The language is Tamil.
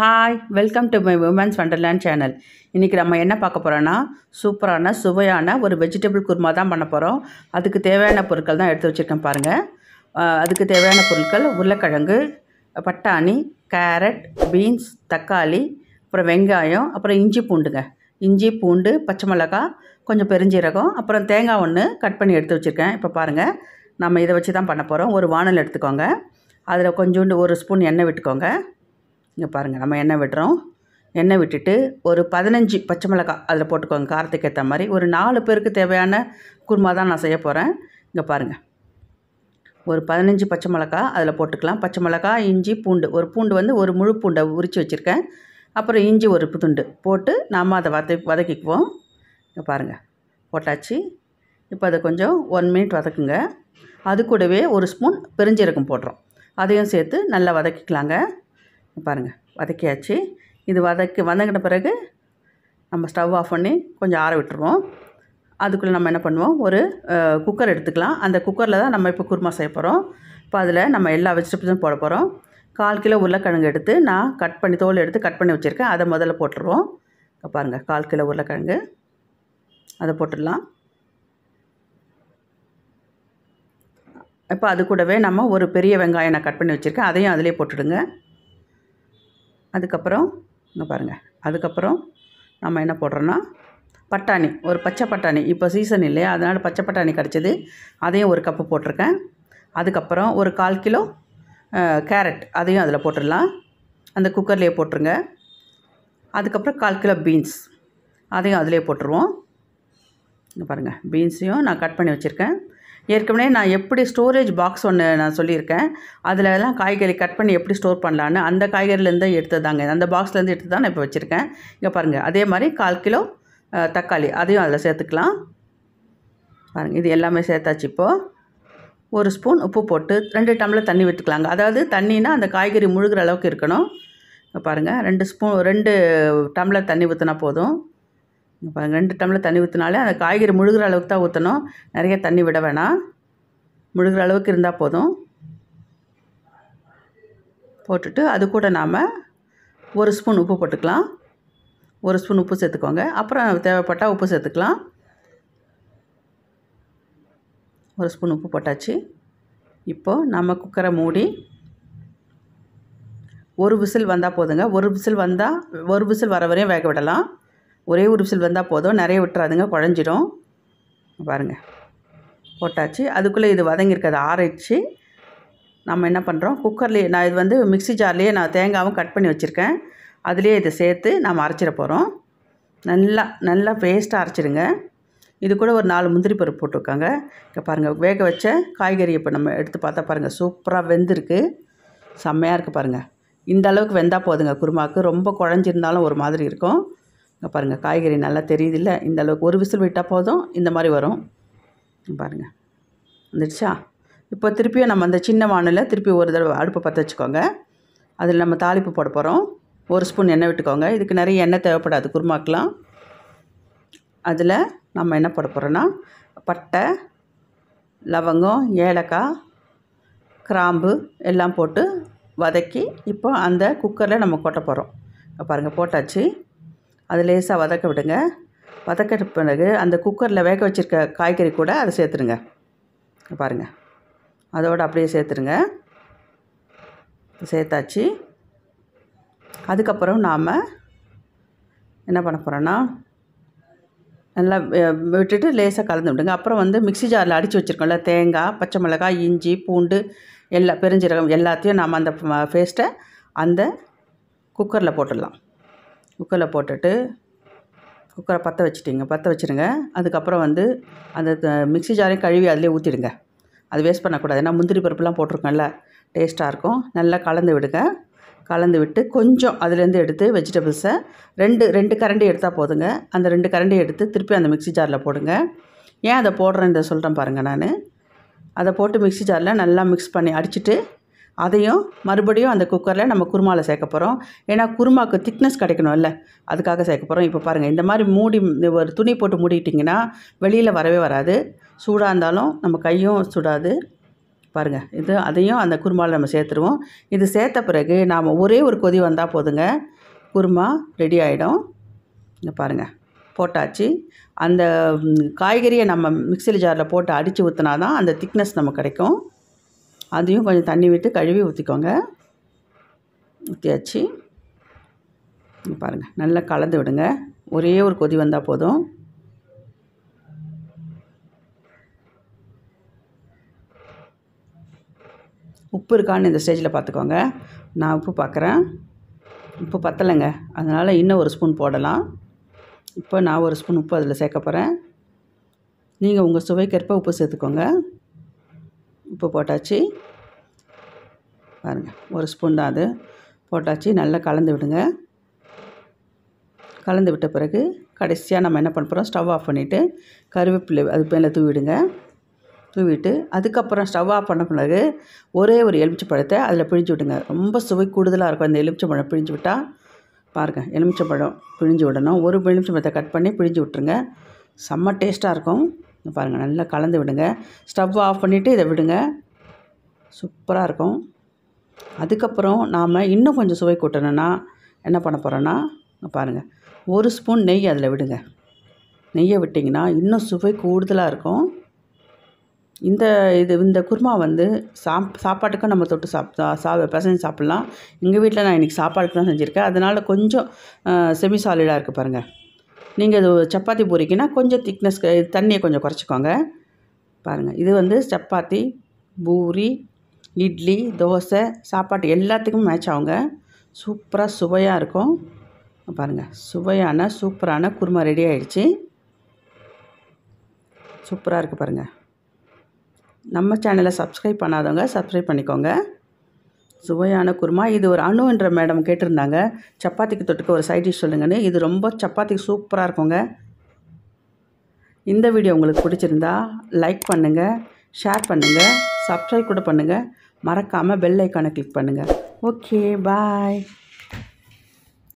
Hi welcome to my women's wonderland channel இன்றைக்கி நம்ம என்ன பார்க்க போகிறோன்னா சூப்பரான சுவையான ஒரு வெஜிடபிள் குருமா தான் பண்ண போகிறோம் அதுக்கு தேவையான பொருட்கள் தான் எடுத்து வச்சுருக்கேன் பாருங்கள் அதுக்கு தேவையான பொருட்கள் உருளைக்கிழங்கு பட்டாணி கேரட் பீன்ஸ் தக்காளி அப்புறம் வெங்காயம் அப்புறம் இஞ்சி பூண்டுங்க. இஞ்சி பூண்டு பச்சை மிளகாய் கொஞ்சம் பெருஞ்சீரகம் அப்புறம் தேங்காய் ஒன்று கட் பண்ணி எடுத்து வச்சுருக்கேன். இப்போ பாருங்கள் நம்ம இதை வச்சு தான் பண்ண போகிறோம் ஒரு வானல் எடுத்துக்கோங்க. அதில் கொஞ்சோண்டு ஒரு ஸ்பூன் எண்ணெய் விட்டுக்கோங்க. இங்கே பாருங்கள் நம்ம எண்ணெய் விடுறோம். எண்ணெய் விட்டுட்டு ஒரு பதினஞ்சு பச்சை மிளகாய் அதில் போட்டுக்கோங்க காரத்துக்கு ஏற்ற மாதிரி. ஒரு நாலு பேருக்கு தேவையான குருமா தான் நான் செய்ய போகிறேன் இங்கே பாருங்கள் ஒரு பதினஞ்சு பச்சை மிளகாய் அதில் போட்டுக்கலாம். பச்சை மிளகாய் இஞ்சி பூண்டு. ஒரு பூண்டு வந்து ஒரு முழு பூண்டை உரித்து வச்சுருக்கேன். அப்புறம் இஞ்சி ஒரு புதுண்டு போட்டு நாம் அதை வத வதக்கிக்குவோம். இங்கே பாருங்கள் போட்டாச்சு. இப்போ அதை கொஞ்சம் ஒன் மினிட் வதக்குங்க. அது கூடவே ஒரு ஸ்பூன் பெருஞ்சீரகம் போடுறோம். அதையும் சேர்த்து நல்லா வதக்கிக்கலாங்க. பாருங்கள் வதக்கியாச்சு. இது வதக்கி வதங்கின பிறகு நம்ம ஸ்டவ் ஆஃப் பண்ணி கொஞ்சம் ஆற விட்டுருவோம். அதுக்குள்ளே நம்ம என்ன பண்ணுவோம் ஒரு குக்கர் எடுத்துக்கலாம். அந்த குக்கரில் தான் நம்ம இப்போ குருமா செய்ய போகிறோம் இப்போ அதில் நம்ம எல்லா வெஜிடபிள்ஸும் போட போகிறோம் கால் கிலோ உருளைக்கிழங்கு எடுத்து நான் கட் பண்ணி தோல் எடுத்து கட் பண்ணி வச்சுருக்கேன். அதை முதல்ல போட்டுருவோம். இப்போ பாருங்கள் கால் கிலோ உருளைக்கிழங்கு. அதை போட்டுடலாம். இப்போ அது கூடவே நம்ம ஒரு பெரிய வெங்காயம் நான் கட் பண்ணி வச்சுருக்கேன். அதையும் அதிலே போட்டுடுங்க. அதுக்கப்புறம் இங்கே பாருங்கள் அதுக்கப்புறம் நம்ம என்ன போடுறோன்னா பட்டாணி. ஒரு பச்சை பட்டாணி. இப்போ சீசன் இல்லையா? அதனால் பச்சை பட்டாணி கிடச்சிது. அதையும் ஒரு கப்பு போட்டிருக்கேன். அதுக்கப்புறம் ஒரு கால் கிலோ கேரட் அதையும் அதில் போட்டுடலாம். அந்த குக்கர்லேயே போட்டுருங்க. அதுக்கப்புறம் கால் கிலோ பீன்ஸ் அதையும் அதிலே போட்டுருவோம். இங்கே பாருங்கள் பீன்ஸையும் நான் கட் பண்ணி வச்சுருக்கேன். ஏற்கனவே நான் எப்படி ஸ்டோரேஜ் பாக்ஸ் ஒன்று நான் சொல்லியிருக்கேன். அதில் எல்லாம் காய்கறி கட் பண்ணி எப்படி ஸ்டோர் பண்ணலான்னு அந்த காய்கறிலேருந்து எடுத்ததாங்க. அந்த பாக்ஸ்லேருந்து எடுத்து தான் நான் இப்போ வச்சுருக்கேன். இங்கே பாருங்கள் அதே மாதிரி கால் கிலோ தக்காளி. அதையும் அதில் சேர்த்துக்கலாம். பாருங்கள் இது எல்லாமே சேர்த்தாச்சு இப்போது ஒரு ஸ்பூன் உப்பு போட்டு ரெண்டு டம்ளர் தண்ணி விட்டுக்கலாங்க. அதாவது தண்ணினா அந்த காய்கறி முழுகிற அளவுக்கு இருக்கணும். இங்கே பாருங்கள் ரெண்டு ஸ்பூன் ரெண்டு டம்ளர் தண்ணி ஊற்றினா போதும். இப்போ ரெண்டு டம்ளர் தண்ணி ஊற்றினாலே அந்த காய்கறி முழுகிற அளவுக்கு தான் ஊற்றணும் நிறைய தண்ணி விட வேணாம். முழுகிற அளவுக்கு இருந்தால் போதும். போட்டுட்டு அது கூட நாம் ஒரு ஸ்பூன் உப்பு போட்டுக்கலாம். ஒரு ஸ்பூன் உப்பு சேர்த்துக்கோங்க. அப்புறம் தேவைப்பட்டால் உப்பு சேர்த்துக்கலாம். ஒரு ஸ்பூன் உப்பு போட்டாச்சு. இப்போது நம்ம குக்கரை மூடி ஒரு விசில் வந்தால் போதுங்க. ஒரு விசில் வந்தால் ஒரு விசில் வர வரையும் வேக விடலாம். ஒரே ஒரு விசில் வந்தால் போதும். நிறைய விட்டுறாதுங்க. குழஞ்சிடும் பாருங்கள் போட்டாச்சு. அதுக்குள்ளே இது வதங்கியிருக்கிறது ஆரைச்சு நம்ம என்ன பண்ணுறோம் குக்கர்லேயே நான் இது வந்து மிக்ஸி ஜார்லேயே நான் தேங்காவும் கட் பண்ணி வச்சுருக்கேன். அதுலேயே இதை சேர்த்து நம்ம அரைச்சிட போகிறோம் நல்லா நல்லா பேஸ்ட்டாக அரைச்சிடுங்க. இது கூட ஒரு நாலு முந்திரி பருப்பு போட்டிருக்காங்க. இங்கே பாருங்கள் வேக வச்ச காய்கறி இப்போ நம்ம எடுத்து பார்த்தா பாருங்கள் சூப்பராக வெந்திருக்கு. செம்மையாக இருக்குது பாருங்கள் இந்த அளவுக்கு வெந்தால் போதுங்க. குருமாவுக்கு ரொம்ப குழஞ்சிருந்தாலும் ஒரு மாதிரி இருக்கும். இங்கே பாருங்கள் காய்கறி நல்லா தெரியுதில்ல? இந்த அளவுக்கு ஒரு விசில் விட்டால் போதும் இந்த மாதிரி வரும். பாருங்கள் வந்துடுச்சா? இப்போ திருப்பியும் நம்ம அந்த சின்ன வானில் திருப்பி ஒரு தடவை அடுப்பை பற்ற வச்சுக்கோங்க. அதில் நம்ம தாளிப்பு போட போகிறோம் ஒரு ஸ்பூன் எண்ணெய் விட்டுக்கோங்க. இதுக்கு நிறைய எண்ணெய் தேவைப்படாது குருமாக்கெலாம். அதில் நம்ம என்ன போட போகிறோன்னா பட்டை லவங்கம் ஏலக்காய் கிராம்பு எல்லாம் போட்டு வதக்கி இப்போ அந்த குக்கரில் நம்ம கொட்ட போகிறோம் பாருங்கள் போட்டாச்சு. அது லேசாக வதக்க விடுங்க. வதக்க பிறகு அந்த குக்கரில் வேக வச்சுருக்க காய்கறி கூட அதை சேர்த்துருங்க. பாருங்கள் அதோடு அப்படியே சேர்த்துருங்க. சேர்த்தாச்சு. அதுக்கப்புறம் நாம் என்ன பண்ண போகிறோன்னா நல்லா விட்டுட்டு லேசாக கலந்து விடுங்க. அப்புறம் வந்து மிக்ஸி ஜாரில் அடித்து வச்சுருக்கோம்ல தேங்காய் பச்சை மிளகாய் இஞ்சி பூண்டு எல்லா பெருஞ்சீரகம் எல்லாத்தையும் நாம் அந்த பேஸ்ட்டை அந்த குக்கரில் போட்டுடலாம். குக்கரில் போட்டுட்டு குக்கரை பற்ற வச்சுட்டிங்க பற்ற வச்சுருங்க. அதுக்கப்புறம் வந்து அந்த மிக்ஸி ஜாரையும் கழுவி அதிலே ஊற்றிடுங்க அது வேஸ்ட் பண்ணக்கூடாது. ஏன்னா முந்திரி பருப்புலாம் போட்டிருக்கோம்ல டேஸ்ட்டாக இருக்கும். நல்லா கலந்து விடுங்க. கலந்து விட்டு கொஞ்சம் அதுலேருந்து எடுத்து வெஜிடபிள்ஸை ரெண்டு ரெண்டு கரண்டி எடுத்தால் போதுங்க. அந்த ரெண்டு கரண்டி எடுத்து திருப்பி அந்த மிக்ஸி ஜாரில் போடுங்க. ஏன் அதை போடுறேன்னு சொல்கிறேன் பாருங்கள் நான். அதை போட்டு மிக்ஸி ஜாரில் நல்லா மிக்ஸ் பண்ணி அடிச்சிட்டு அதையும் மறுபடியும் அந்த குக்கரில் நம்ம குருமாவில் சேர்க்க போகிறோம் ஏன்னா குருமாவுக்கு திக்னஸ் கிடைக்கணும்ல. அதுக்காக சேர்க்க போகிறோம் இப்போ பாருங்கள் இந்த மாதிரி மூடி ஒரு துணி போட்டு மூடிட்டிங்கன்னா வெளியில் வரவே வராது. சூடாக இருந்தாலும் நம்ம கையும் சுடாது. பாருங்கள் இது அதையும் அந்த குருமாவில் நம்ம சேர்த்துருவோம். இது சேர்த்த பிறகு நாம் ஒரே ஒரு கொதி வந்தால் போதுங்க. குருமா ரெடி ஆகிடும் இங்கே பாருங்கள் போட்டாச்சு. அந்த காய்கறியை நம்ம மிக்ஸியில் ஜாரில் போட்டு அடித்து ஊற்றினா தான் அந்த திக்னஸ் நமக்கு கிடைக்கும். அதையும் கொஞ்சம் தண்ணி விட்டு கழுவி ஊற்றிக்கோங்க ஊற்றியாச்சு பாருங்கள் நல்லா கலந்து விடுங்க. ஒரே ஒரு கொதி வந்தால் போதும். உப்பு இருக்கான்னு இந்த ஸ்டேஜில் பார்த்துக்கோங்க நான் உப்பு பார்க்குறேன் உப்பு பத்தலைங்க. அதனால் இன்னும் ஒரு ஸ்பூன் போடலாம். இப்போ நான் ஒரு ஸ்பூன் உப்பு அதில் சேர்க்க போகிறேன் நீங்கள் உங்கள் சுவைக்கேற்ப உப்பு சேர்த்துக்கோங்க. உப்பு போட்டாச்சு. பாருங்கள் ஒரு ஸ்பூன் தான் அது. போட்டாச்சு நல்லா கலந்து விடுங்க. கலந்து விட்ட பிறகு கடைசியாக நம்ம என்ன பண்ண போகிறோம் ஸ்டவ் ஆஃப் பண்ணிவிட்டு கருவேப்பிலை அது மேலே தூவிடுங்க. தூவிட்டு அதுக்கப்புறம் ஸ்டவ் ஆஃப் பண்ண பிறகு ஒரே ஒரு எலுமிச்சை பழத்தை அதில் பிழிஞ்சு விடுங்க. ரொம்ப சுவை கூடுதலாக இருக்கும் அந்த எலுமிச்சப்பழம் பிழிஞ்சு விட்டால் பாருங்கள் எலுமிச்சப்பழம் பிழிஞ்சு விடணும். ஒரு எலுமிச்சை பழத்தை கட் பண்ணி பிழிஞ்சு விட்ருங்க செம்ம டேஸ்ட்டாக இருக்கும். பாருங்கள் நல்லா கலந்து விடுங்க. ஸ்டவ் ஆஃப் பண்ணிவிட்டு இதை விடுங்க. சூப்பராக இருக்கும். அதுக்கப்புறம் நாம் இன்னும் கொஞ்சம் சுவை கூட்டணும்னா என்ன பண்ண போகிறோன்னா பாருங்கள் ஒரு ஸ்பூன் நெய் அதில் விடுங்க. நெய்யை விட்டிங்கன்னா இன்னும் சுவை கூடுதலாக இருக்கும். இந்த இது இந்த குருமா வந்து சாப் சாப்பாட்டுக்கும் நம்ம தொட்டு சாப்பிட்டா சா பிசைஞ்சு சாப்பிட்லாம். எங்கள் வீட்டில் நான் இன்றைக்கி சாப்பாடுக்கு தான் செஞ்சுருக்கேன். அதனால் கொஞ்சம் செமி சாலிடாக இருக்குது பாருங்கள் நீங்கள் இது சப்பாத்தி பூரிக்குன்னா கொஞ்சம் திக்னஸ் தண்ணியை கொஞ்சம் குறைச்சிக்கோங்க. பாருங்கள் இது வந்து சப்பாத்தி பூரி இட்லி தோசை சாப்பாட்டு எல்லாத்துக்கும் மேட்ச் ஆகுங்க. சூப்பராக சுவையாக இருக்கும். பாருங்கள் சுவையான சூப்பரான குருமா ரெடி ஆகிடுச்சி சூப்பராக இருக்குது பாருங்கள் நம்ம சேனலை சப்ஸ்கிரைப் பண்ணாதவங்க சப்ஸ்கிரைப் பண்ணிக்கோங்க. சுவையான குருமா. இது ஒரு அணுன்ற மேடம் கேட்டிருந்தாங்க. சப்பாத்திக்கு தொட்டுக்க ஒரு சைட் டிஷ் சொல்லுங்கன்னு. இது ரொம்ப சப்பாத்திக்கு சூப்பராக இருக்குங்க. இந்த வீடியோ உங்களுக்கு பிடிச்சிருந்தா லைக் பண்ணுங்கள் ஷேர் பண்ணுங்கள் சப்ஸ்கிரைப் கூட பண்ணுங்கள் மறக்காமல் பெல் ஐக்கானை கிளிக் பண்ணுங்கள் ஓகே பாய்